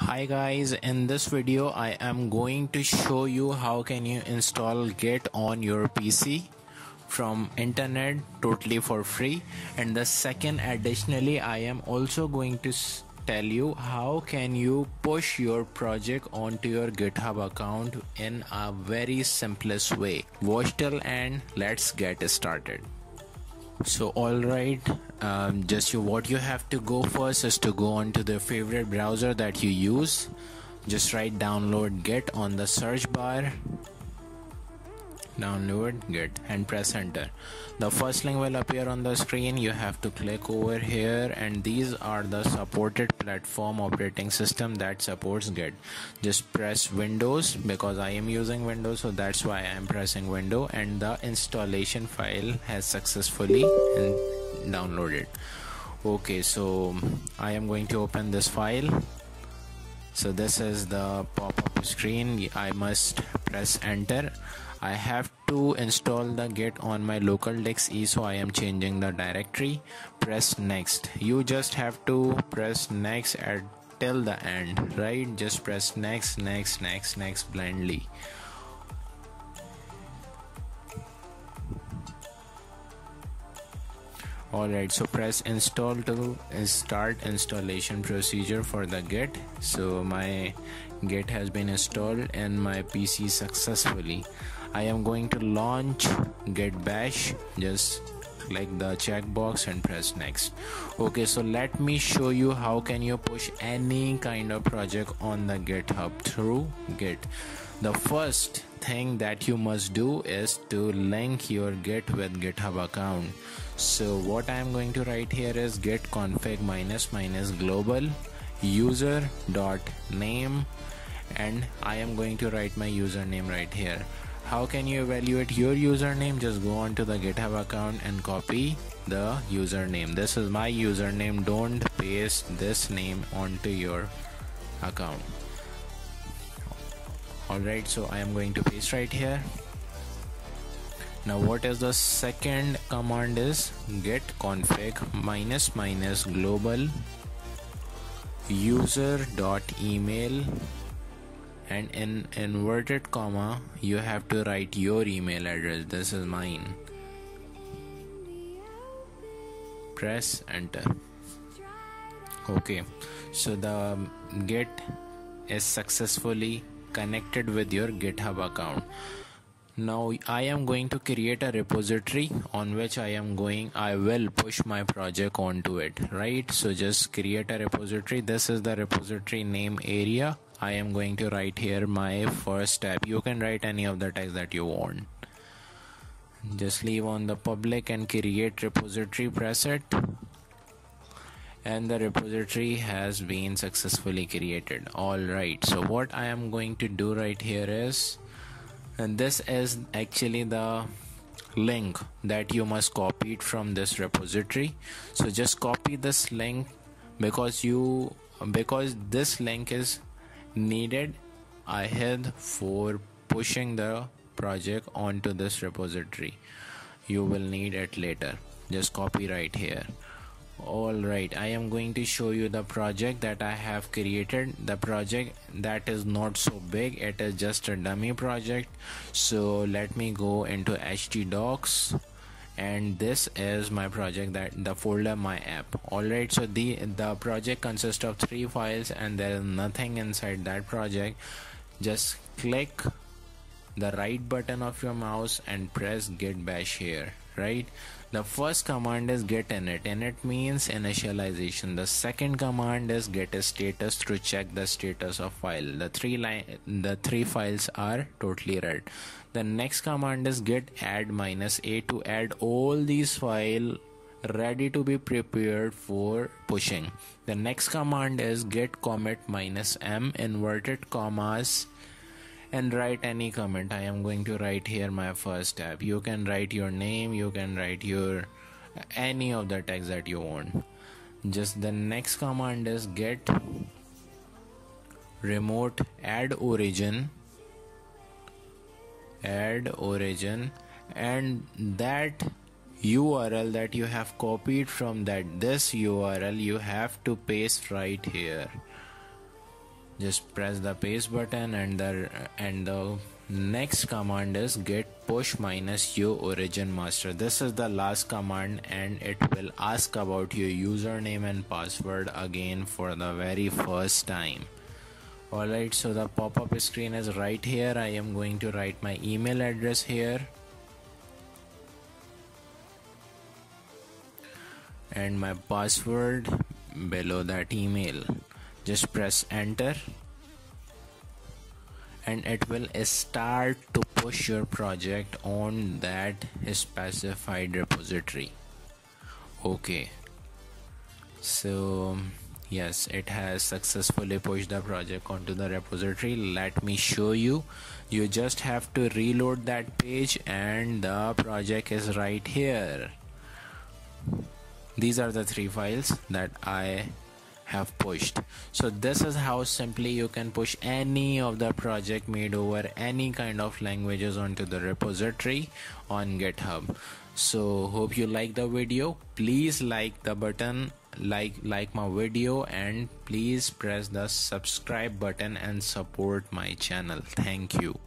Hi guys, in this video I am going to show you how can you install Git on your PC from internet totally for free. And the second additionally I am also going to tell you how can you push your project onto your github account in a very simplest way. Watch till and let's get started so all right um, just you what you have to go first is to go onto the favorite browser that you use. Just write download git on the search bar download git and press enter. The first link will appear on the screen. You have to click over here and these are the supported platform operating system that supports git. Just press windows because i am using windows so that's why i am pressing window and the installation file has successfully downloaded. Okay so i am going to open this file. So this is the pop-up screen. I must press enter I have to install the git on my local disk e so I am changing the directory. Press next. You just have to press next at till the end right? Just press next next next next blindly. Alright so press install to start installation procedure for the git so my git has been installed in my pc successfully I am going to launch git bash just click the checkbox and press next. Okay so let me show you how can you push any kind of project on the github through git. The first thing that you must do is to link your git with github account. So what i am going to write here is git config minus minus global user dot name and i am going to write my username right here how can you evaluate your username? Just go on to the github account and copy the username. This is my username. Don't paste this name onto your account. Alright so I am going to paste right here. Now what is the second command is? Git config minus minus global user dot email and in inverted comma you have to write your email address. This is mine. Press enter. Okay. So the git is successfully connected with your github account. Now I am going to create a repository on which I am going I will push my project onto it right? So just create a repository. This is the repository name area I am going to write here my first step. You can write any of the text that you want. Just leave on the public and create repository press it. And the repository has been successfully created. Alright so what I am going to do right here is and this is actually the link that you must copy it from this repository. So just copy this link because you because this link is needed ahead for pushing the project onto this repository. You will need it later. Just copy right here. Alright I am going to show you the project that I have created. The project that is not so big. It is just a dummy project. So let me go into htdocs and this is my project that the folder my app. Alright so the the project consists of three files and there is nothing inside that project. Just click the right button of your mouse and press git bash here right? The first command is git init. Init means initialization. The second command is git a status to check the status of file. The three line the three files are totally red the next command is git add minus a to add all these file ready to be prepared for pushing. The next command is git commit minus m inverted commas and write any comment. I am going to write here my first tab. You can write your name you can write your any of the text that you want. Just the next command is git remote add origin add origin and that url that you have copied from that this url you have to paste right here just press the paste button and the and the next command is git push minus u origin master. This is the last command and it will ask about your username and password again for the very first time. Alright so the pop-up screen is right here. I am going to write my email address here. And my password below that email just press enter. And it will start to push your project on that specified repository. Okay. So yes it has successfully pushed the project onto the repository. Let me show you. You just have to reload that page and the project is right here. These are the three files that I have pushed. So this is how simply you can push any of the project made over any kind of languages onto the repository on github. So hope you like the video. Please like the button like like my video and please press the subscribe button and support my channel. Thank you